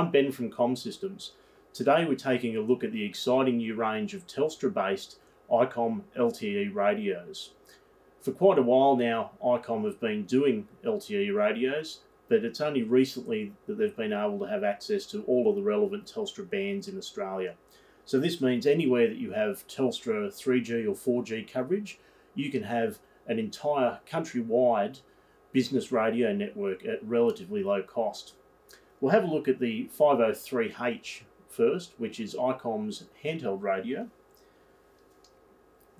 I'm Ben from Comm Systems. Today we're taking a look at the exciting new range of Telstra-based ICOM LTE radios. For quite a while now, ICOM have been doing LTE radios, but it's only recently that they've been able to have access to all of the relevant Telstra bands in Australia. So this means anywhere that you have Telstra 3G or 4G coverage, you can have an entire countrywide business radio network at relatively low cost. We'll have a look at the 503H first, which is ICOM's handheld radio.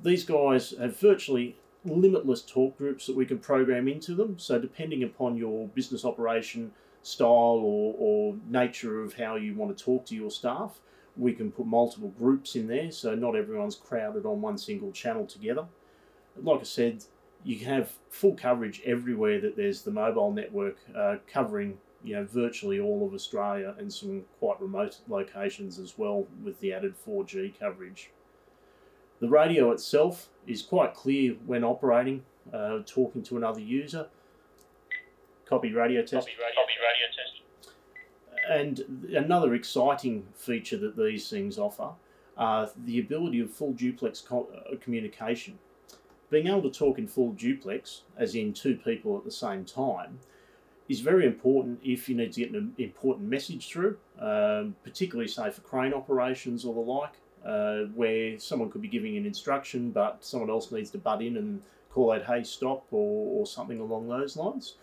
These guys have virtually limitless talk groups that we can program into them. So depending upon your business operation style or, or nature of how you want to talk to your staff, we can put multiple groups in there so not everyone's crowded on one single channel together. Like I said, you can have full coverage everywhere that there's the mobile network uh, covering you know virtually all of Australia and some quite remote locations as well with the added 4G coverage. The radio itself is quite clear when operating, uh, talking to another user. Copy radio test. Copy radio, Copy radio test. And another exciting feature that these things offer are the ability of full duplex co uh, communication. Being able to talk in full duplex, as in two people at the same time, is very important if you need to get an important message through, um, particularly say for crane operations or the like, uh, where someone could be giving an instruction but someone else needs to butt in and call out, hey, stop, or, or something along those lines.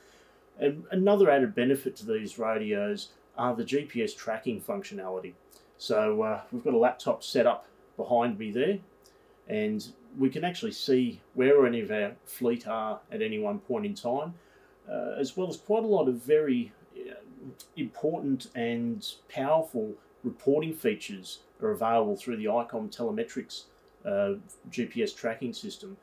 And another added benefit to these radios are the GPS tracking functionality. So uh, we've got a laptop set up behind me there, and we can actually see where any of our fleet are at any one point in time, uh, as well as quite a lot of very uh, important and powerful reporting features are available through the ICOM telemetrics uh, GPS tracking system.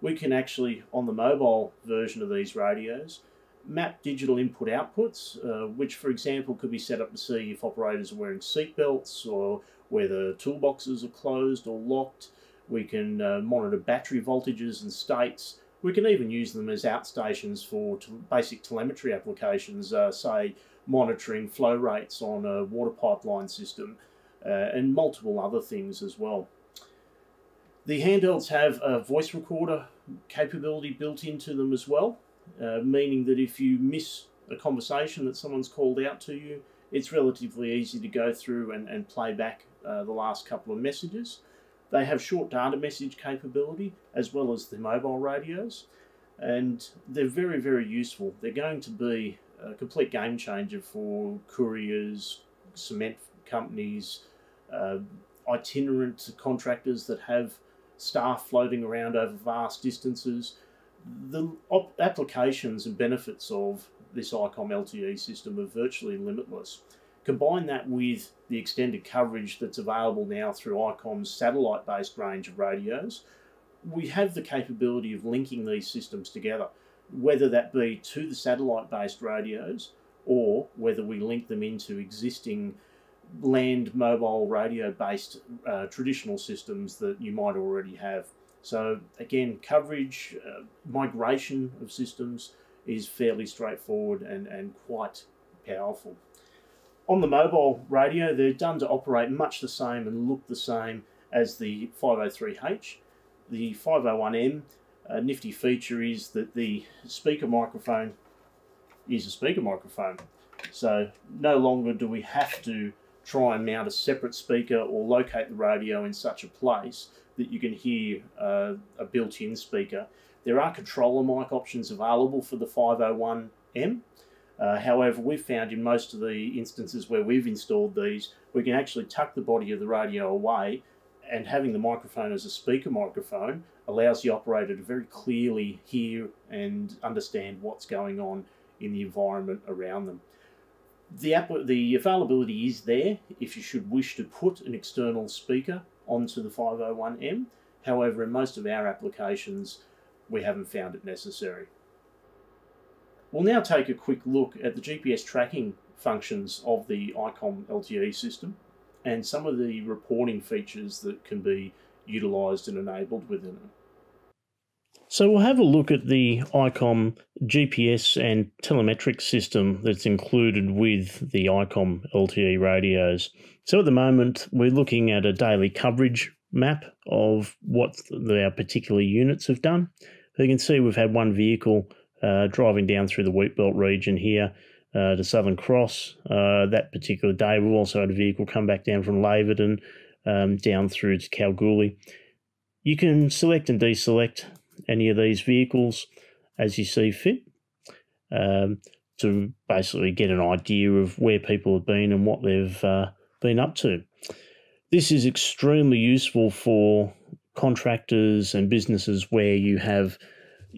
We can actually, on the mobile version of these radios, map digital input outputs, uh, which for example could be set up to see if operators are wearing seatbelts or whether toolboxes are closed or locked, we can uh, monitor battery voltages and states. We can even use them as outstations for basic telemetry applications, uh, say monitoring flow rates on a water pipeline system, uh, and multiple other things as well. The handhelds have a voice recorder capability built into them as well, uh, meaning that if you miss a conversation that someone's called out to you, it's relatively easy to go through and, and play back uh, the last couple of messages. They have short data message capability as well as the mobile radios, and they're very, very useful. They're going to be a complete game changer for couriers, cement companies, uh, itinerant contractors that have staff floating around over vast distances. The applications and benefits of this ICOM LTE system are virtually limitless. Combine that with the extended coverage that's available now through ICOM's satellite-based range of radios, we have the capability of linking these systems together, whether that be to the satellite-based radios or whether we link them into existing land mobile radio-based uh, traditional systems that you might already have. So again, coverage, uh, migration of systems is fairly straightforward and, and quite powerful. On the mobile radio, they're done to operate much the same and look the same as the 503H. The 501M a nifty feature is that the speaker microphone is a speaker microphone. So no longer do we have to try and mount a separate speaker or locate the radio in such a place that you can hear uh, a built-in speaker. There are controller mic options available for the 501M, uh, however, we've found in most of the instances where we've installed these, we can actually tuck the body of the radio away and having the microphone as a speaker microphone allows the operator to very clearly hear and understand what's going on in the environment around them. The, app, the availability is there if you should wish to put an external speaker onto the 501M. However, in most of our applications, we haven't found it necessary. We'll now take a quick look at the GPS tracking functions of the ICOM LTE system and some of the reporting features that can be utilised and enabled within it. So we'll have a look at the ICOM GPS and telemetric system that's included with the ICOM LTE radios. So at the moment, we're looking at a daily coverage map of what our particular units have done. You can see we've had one vehicle uh, driving down through the wheatbelt region here uh, to Southern Cross. Uh, that particular day, we've also had a vehicle come back down from Laverton um, down through to Kalgoorlie. You can select and deselect any of these vehicles as you see fit um, to basically get an idea of where people have been and what they've uh, been up to. This is extremely useful for contractors and businesses where you have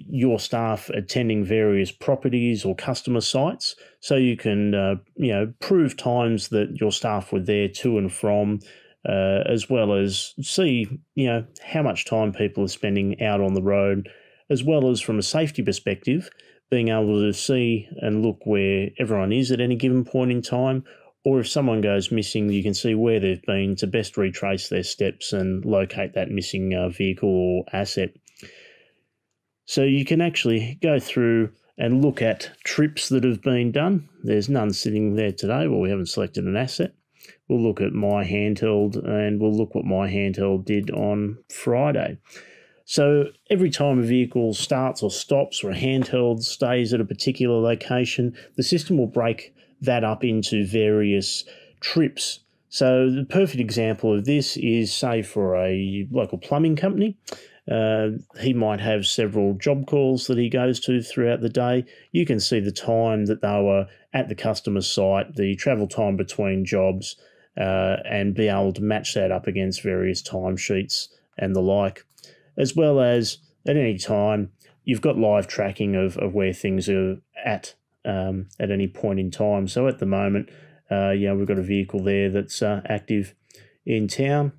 your staff attending various properties or customer sites so you can uh, you know prove times that your staff were there to and from uh, as well as see you know how much time people are spending out on the road, as well as from a safety perspective, being able to see and look where everyone is at any given point in time, or if someone goes missing, you can see where they've been to best retrace their steps and locate that missing uh, vehicle or asset. So you can actually go through and look at trips that have been done. There's none sitting there today, well, we haven't selected an asset. We'll look at my handheld and we'll look what my handheld did on Friday. So every time a vehicle starts or stops or a handheld stays at a particular location, the system will break that up into various trips. So the perfect example of this is, say, for a local plumbing company. Uh, he might have several job calls that he goes to throughout the day. You can see the time that they were at the customer site, the travel time between jobs, uh, and be able to match that up against various timesheets and the like, as well as at any time you've got live tracking of, of where things are at um, at any point in time. So at the moment, uh, you know, we've got a vehicle there that's uh, active in town.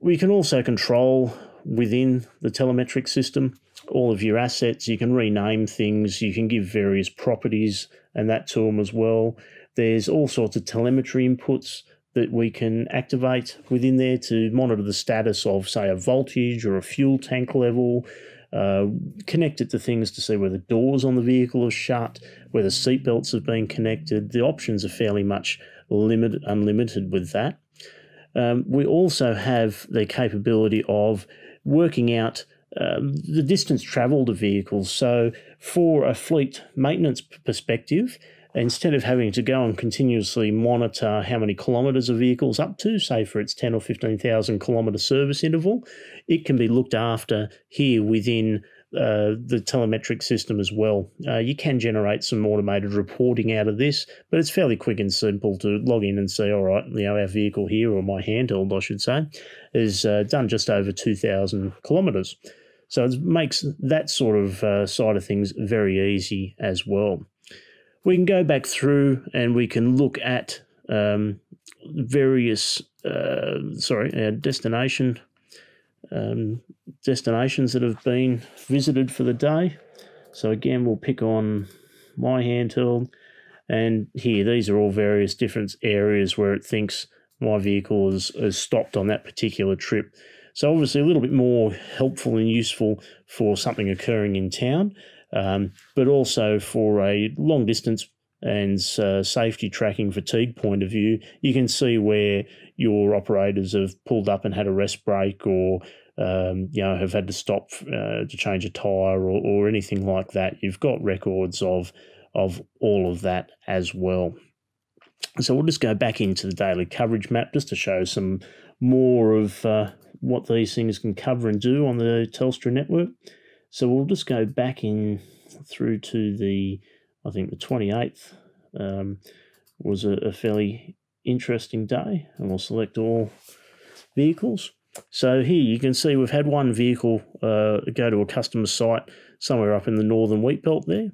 We can also control within the telemetric system all of your assets. You can rename things, you can give various properties and that to them as well. There's all sorts of telemetry inputs that we can activate within there to monitor the status of, say, a voltage or a fuel tank level. Uh, connect it to things to see whether doors on the vehicle are shut, whether seatbelts have been connected. The options are fairly much limited, unlimited with that. Um, we also have the capability of working out um, the distance travelled of vehicles. So, for a fleet maintenance perspective, instead of having to go and continuously monitor how many kilometres a vehicle's up to, say for its 10 or 15,000 kilometre service interval, it can be looked after here within uh, the telemetric system as well. Uh, you can generate some automated reporting out of this, but it's fairly quick and simple to log in and see, all right, you know, our vehicle here, or my handheld, I should say, is uh, done just over 2,000 kilometres. So it makes that sort of uh, side of things very easy as well we can go back through and we can look at um, various, uh, sorry, our destination um, destinations that have been visited for the day. So again, we'll pick on my handheld, and here these are all various different areas where it thinks my vehicle has, has stopped on that particular trip. So obviously a little bit more helpful and useful for something occurring in town um, but also for a long distance and uh, safety tracking fatigue point of view, you can see where your operators have pulled up and had a rest break or um, you know have had to stop uh, to change a tire or, or anything like that. You've got records of of all of that as well. So we'll just go back into the daily coverage map just to show some more of uh, what these things can cover and do on the Telstra network. So we'll just go back in through to the, I think the 28th um, was a, a fairly interesting day, and we'll select all vehicles. So here you can see we've had one vehicle uh, go to a customer site somewhere up in the northern wheat belt there.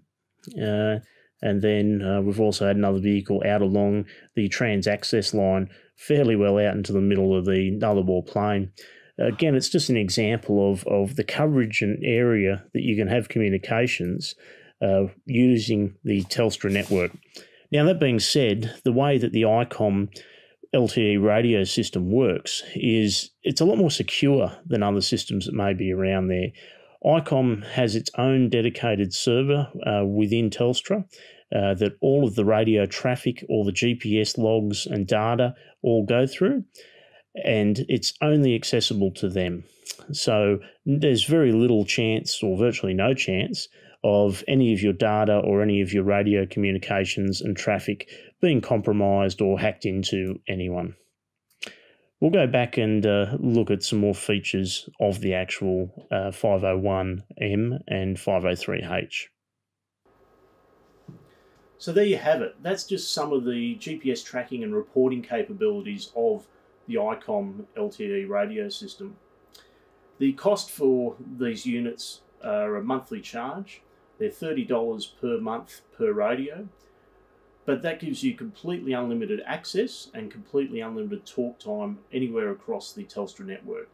Uh, and then uh, we've also had another vehicle out along the trans access line fairly well out into the middle of the Nullarbor Plain. Again, it's just an example of, of the coverage and area that you can have communications uh, using the Telstra network. Now, that being said, the way that the ICOM LTE radio system works is it's a lot more secure than other systems that may be around there. ICOM has its own dedicated server uh, within Telstra uh, that all of the radio traffic, all the GPS logs and data all go through, and it's only accessible to them. So there's very little chance, or virtually no chance, of any of your data or any of your radio communications and traffic being compromised or hacked into anyone. We'll go back and uh, look at some more features of the actual uh, 501M and 503H. So there you have it. That's just some of the GPS tracking and reporting capabilities of the ICOM LTE radio system. The cost for these units are a monthly charge. They're $30 per month per radio, but that gives you completely unlimited access and completely unlimited talk time anywhere across the Telstra network.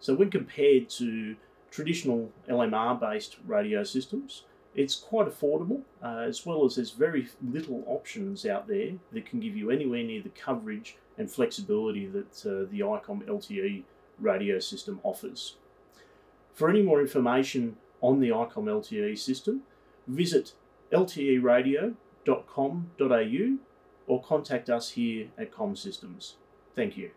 So when compared to traditional LMR based radio systems, it's quite affordable, uh, as well as there's very little options out there that can give you anywhere near the coverage and flexibility that uh, the ICOM LTE radio system offers. For any more information on the ICOM LTE system, visit lteradio.com.au or contact us here at Comm Systems. Thank you.